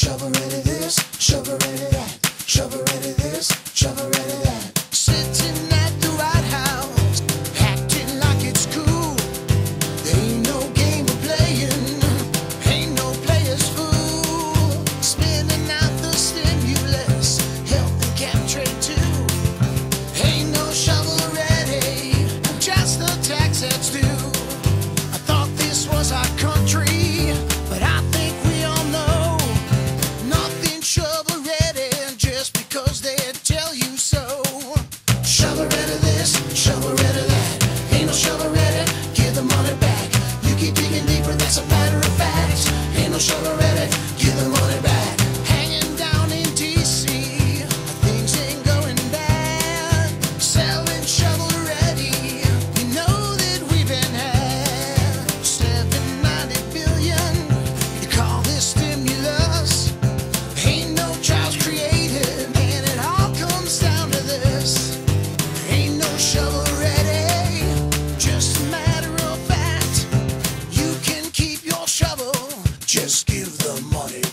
shovel ready this, shovel ready that, shovel ready this, shovel ready that. tell you so. Shove a bit of this, shove party.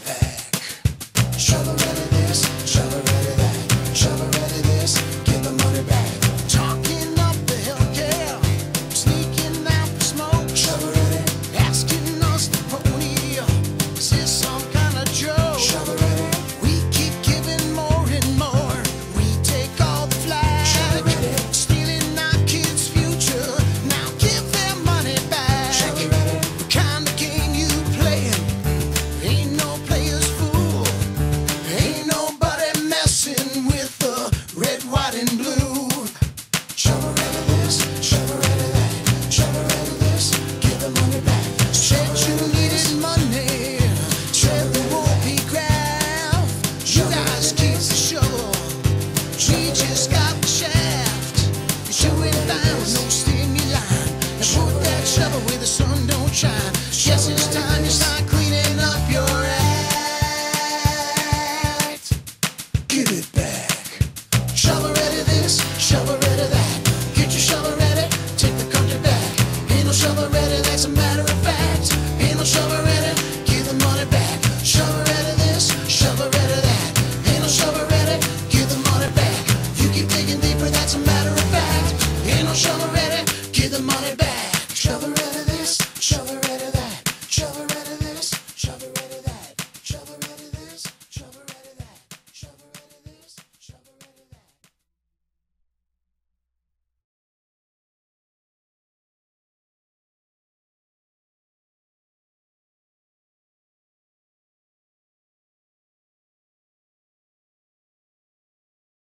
time start cleaning up your act. Give it back. Shovel ready this, shovel ready that. Get your take the country back. Ain't no shovel ready, that's a matter of fact.